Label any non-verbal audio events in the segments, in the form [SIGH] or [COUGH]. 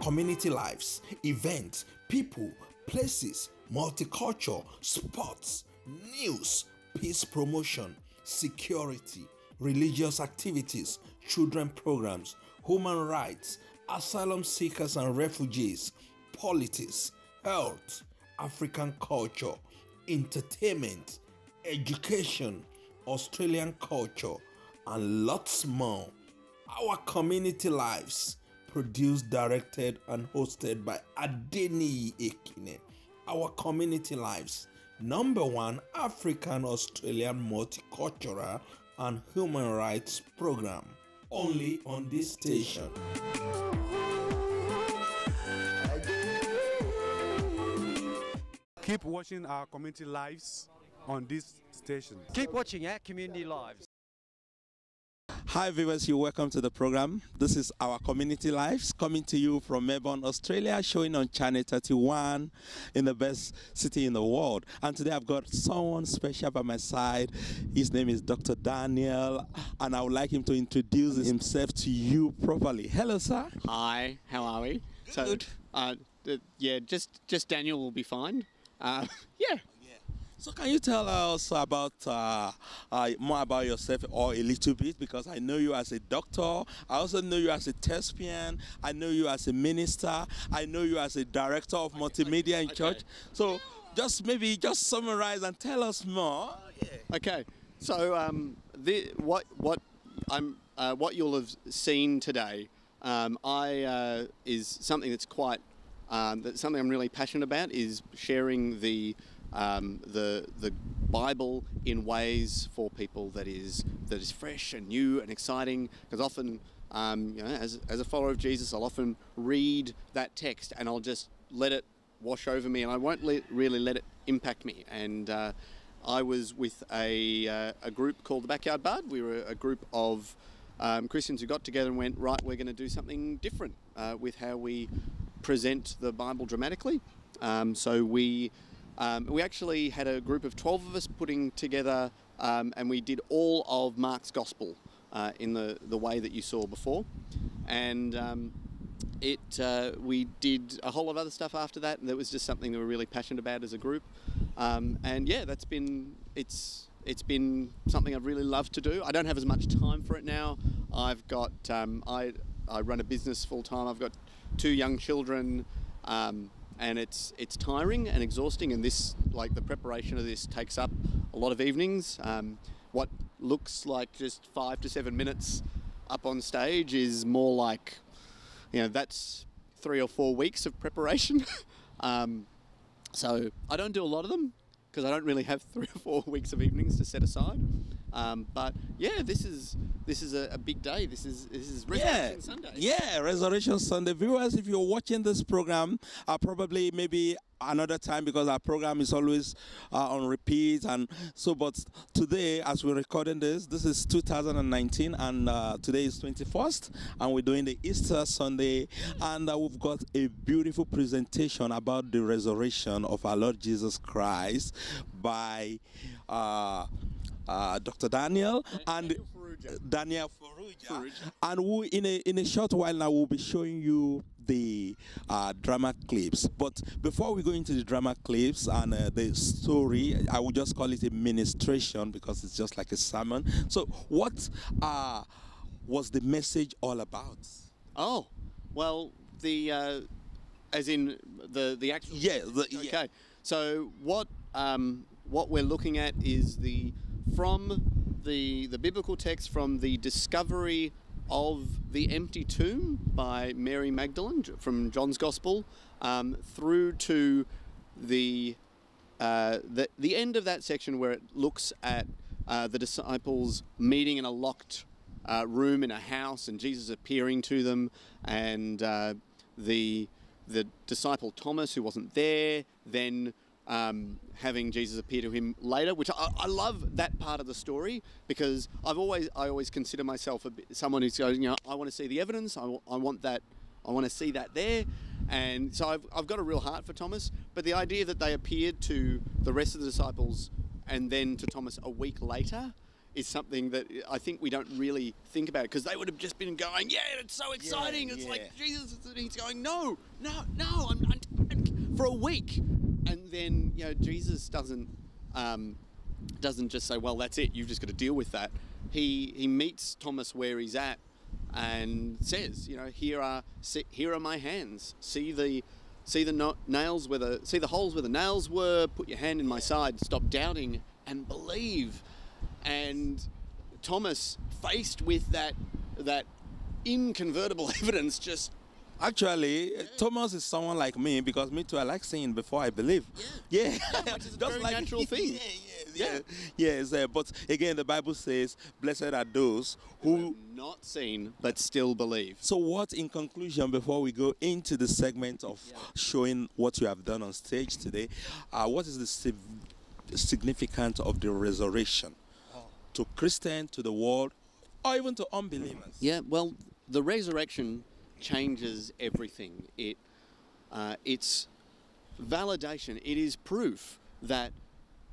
community lives, events, people, places, multicultural, sports, news, peace promotion, security, religious activities, children programs, human rights, asylum seekers and refugees, politics, health, African culture, entertainment, education, Australian culture, and lots more. Our community lives, produced, directed, and hosted by Adeniyi Ekine. Our community lives, number one African Australian multicultural and human rights program, only on this station. Keep watching our community lives on this station. Keep watching our community lives. Hi viewers, you're welcome to the program. This is our community lives coming to you from Melbourne, Australia, showing on channel 31 in the best city in the world. And today I've got someone special by my side. His name is Dr. Daniel, and I would like him to introduce himself to you properly. Hello, sir. Hi, how are we? Good. So, uh, yeah, just just Daniel will be fine. Uh, [LAUGHS] yeah. So can you tell us about uh, uh, more about yourself or a little bit because I know you as a doctor. I also know you as a thespian. I know you as a minister. I know you as a director of multimedia in okay. church. So just maybe just summarize and tell us more. Okay. So um, the, what what I'm uh, what you'll have seen today, um, I uh, is something that's quite um, that's something I'm really passionate about is sharing the um, the the Bible in ways for people that is that is fresh and new and exciting. Because often, um, you know, as as a follower of Jesus, I'll often read that text and I'll just let it wash over me, and I won't really let it impact me. And uh, I was with a uh, a group called the Backyard Bud. We were a group of um, Christians who got together and went, right, we're going to do something different uh, with how we present the Bible dramatically. Um, so we um, we actually had a group of 12 of us putting together, um, and we did all of Mark's Gospel uh, in the, the way that you saw before. And um, it uh, we did a whole lot of other stuff after that, and that was just something that we're really passionate about as a group. Um, and yeah, that's been it's it's been something I've really loved to do. I don't have as much time for it now. I've got um, I I run a business full time. I've got two young children. Um, and it's it's tiring and exhausting. And this, like the preparation of this, takes up a lot of evenings. Um, what looks like just five to seven minutes up on stage is more like, you know, that's three or four weeks of preparation. [LAUGHS] um, so I don't do a lot of them because I don't really have three or four [LAUGHS] weeks of evenings to set aside. Um, but yeah, this is this is a, a big day. This is this is Resurrection yeah, Sunday. Yeah, Resurrection Sunday. Viewers, if you're watching this program, uh, probably maybe another time because our program is always uh, on repeat and so but today as we're recording this this is 2019 and uh, today is 21st and we're doing the easter sunday and uh, we've got a beautiful presentation about the resurrection of our lord jesus christ by uh, Dr. Daniel and Daniel Farrugia. Daniel Farrugia. Farrugia. and we in a in a short while now we'll be showing you the uh, drama clips. But before we go into the drama clips and uh, the story, I would just call it a ministration because it's just like a sermon. So, what uh, was the message all about? Oh, well, the uh, as in the the actual. Yeah, the- yeah. okay. So what um, what we're looking at is the from the the biblical text from the discovery of the empty tomb by Mary Magdalene from John's Gospel um, through to the uh, the the end of that section where it looks at uh, the disciples meeting in a locked uh, room in a house and Jesus appearing to them and uh, the the disciple Thomas who wasn't there then um, having Jesus appear to him later, which I, I love that part of the story because I've always I always consider myself a bit, someone who's going, you know, I want to see the evidence, I, I want that, I want to see that there, and so I've, I've got a real heart for Thomas. But the idea that they appeared to the rest of the disciples and then to Thomas a week later is something that I think we don't really think about because they would have just been going, yeah, it's so exciting. it's yeah. like Jesus. And he's going, no, no, no, I'm, I'm, for a week, and then you know Jesus doesn't um, doesn't just say, well, that's it. You've just got to deal with that. He he meets Thomas where he's at and says, you know, here are see, here are my hands. See the see the no- nails where the see the holes where the nails were. Put your hand in my side. Stop doubting and believe. And Thomas, faced with that that inconvertible [LAUGHS] evidence, just Actually, Thomas is someone like me because me too. I like seeing before I believe. Yeah, [LAUGHS] which is a very natural [LAUGHS] thing. Yeah, yeah, yeah. Yes, uh, but again, the Bible says, "Blessed are those who." not seen but still believe. So, what in conclusion, before we go into the segment of showing what you have done on stage today, uh, what is the sig- significance of the resurrection to Christian, to the world, or even to unbelievers? Yeah, well, the resurrection changes everything. It uh, it's validation. It is proof that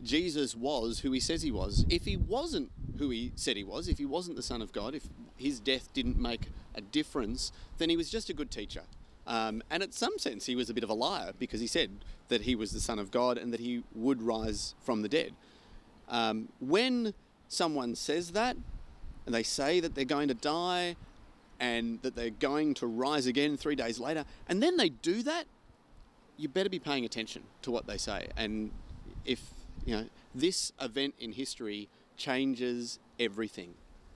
Jesus was who he says he was. If he wasn't who he said he was, if he wasn't the Son of God, if his death didn't make a difference, then he was just a good teacher. Um, and in some sense, he was a bit of a liar because he said that he was the Son of God and that he would rise from the dead. Um, when someone says that, and they say that they're going to die and that they're going to rise again three days later, and then they do that, you better be paying attention to what they say. And if, you know, this event in history changes everything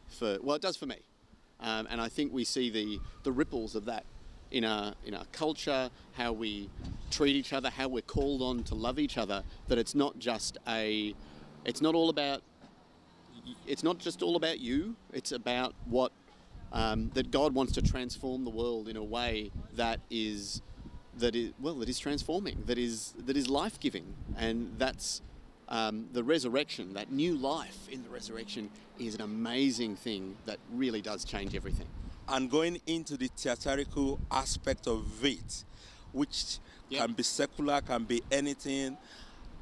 for, well, it does for me. Um, and I think we see the, the ripples of that in our, in our culture, how we treat each other, how we're called on to love each other, that it's not just a, it's not all about, it's not just all about you, it's about what um, that God wants to transform the world in a way that is that is well that is transforming that is that is life giving and that's um, the resurrection that new life in the resurrection is an amazing thing that really does change everything and going into the theatrical aspect of it, which Yep. can be secular, can be anything.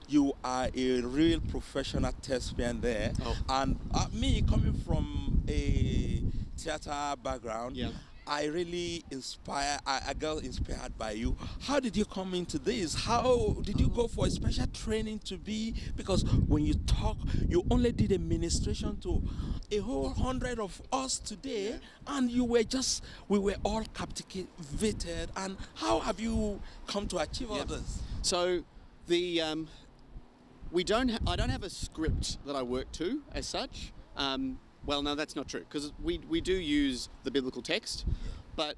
You are a real professional thespian there, Oh. and uh, me coming from a theater background, Yeah. I really inspire. I, I got inspired by you. How did you come into this? How did you go for a special training to be? Because when you talk, you only did a ministration to a whole hundred of us today, and you were just we were all captivated. And how have you come to achieve all Yeah. this? So, the um, we don't. Ha- I don't have a script that I work to as such. Um, well, no, that's not true because we we do use the biblical text, but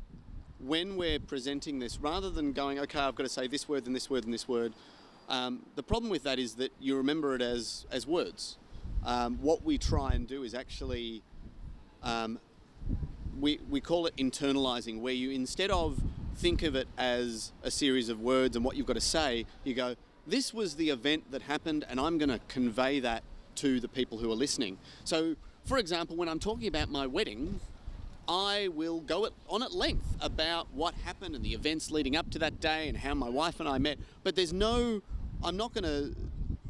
when we're presenting this, rather than going, okay, I've got to say this word and this word and this word, um, the problem with that is that you remember it as as words. Um, what we try and do is actually um, we, we call it internalizing, where you instead of think of it as a series of words and what you've got to say, you go, this was the event that happened, and I'm going to convey that to the people who are listening. So, for example, when I'm talking about my wedding, I will go on at length about what happened and the events leading up to that day and how my wife and I met. But there's no, I'm not going to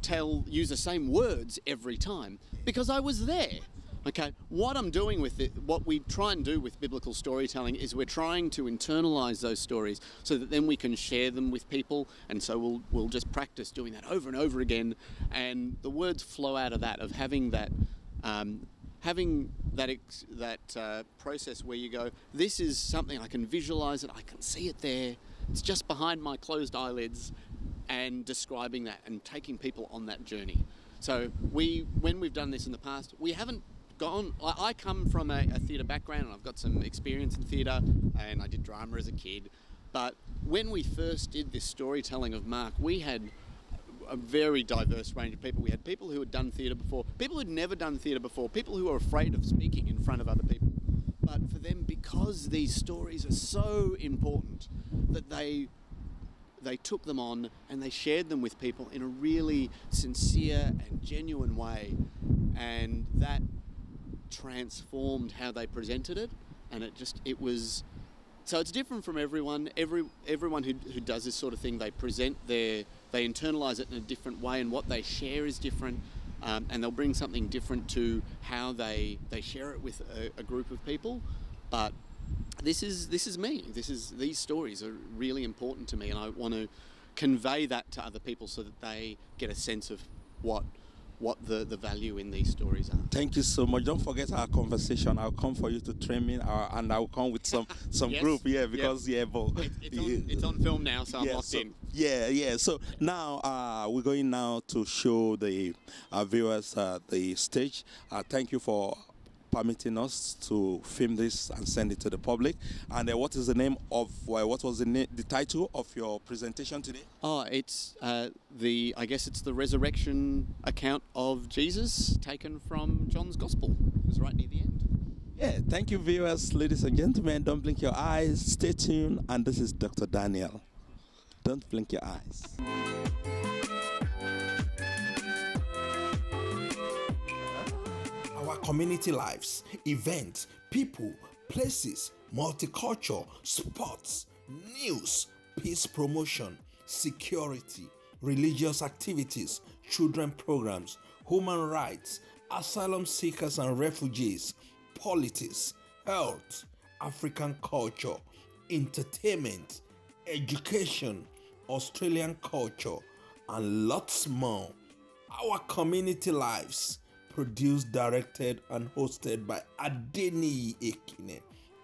tell, use the same words every time because I was there. Okay, what I'm doing with it, what we try and do with biblical storytelling is we're trying to internalize those stories so that then we can share them with people. And so we'll, we'll just practice doing that over and over again. And the words flow out of that, of having that um, having that ex- that uh, process where you go, this is something I can visualize it, I can see it there. It's just behind my closed eyelids, and describing that and taking people on that journey. So we, when we've done this in the past, we haven't gone. I, I come from a, a theatre background, and I've got some experience in theatre, and I did drama as a kid. But when we first did this storytelling of Mark, we had a very diverse range of people. We had people who had done theatre before, people who'd never done theatre before, people who were afraid of speaking in front of other people. But for them, because these stories are so important, that they they took them on and they shared them with people in a really sincere and genuine way, and that transformed how they presented it. And it just it was so it's different from everyone. Every everyone who, who does this sort of thing, they present their they internalize it in a different way, and what they share is different. um, and they'll bring something different to how they they share it with a, a group of people. But this is this is me. This is these stories are really important to me, and I want to convey that to other people so that they get a sense of what what the, the value in these stories are. Thank you so much. Don't forget our conversation. I'll come for you to train me, uh, and I'll come with some [LAUGHS] some Yes. group. Yeah, because yeah, but It's, it's, on, [LAUGHS] it's on film now, so I'm yeah, locked so, in. yeah, yeah. So now uh, we're going now to show the uh, viewers uh, the stage. Uh, thank you for permitting us to film this and send it to the public. And uh, what is the name of what was the na- the title of your presentation today? Oh, it's uh, the I guess it's the resurrection account of Jesus taken from John's Gospel. It's right near the end. Yeah, thank you, viewers, ladies and gentlemen. Don't blink your eyes. Stay tuned. And this is Dr. Daniel. Don't blink your eyes. Community lives, events, people, places, multicultural, sports, news, peace promotion, security, religious activities, children programs, human rights, asylum seekers and refugees, politics, health, African culture, entertainment, education, Australian culture, and lots more. Our community lives, produced, directed, and hosted by Adeniyi Ekine.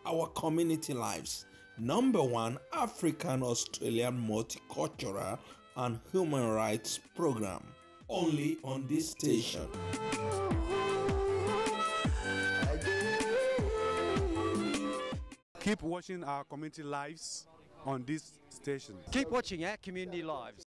Our community lives, number one African Australian multicultural and human rights program, only on this station. Keep watching our community lives on this station. Keep watching our community lives.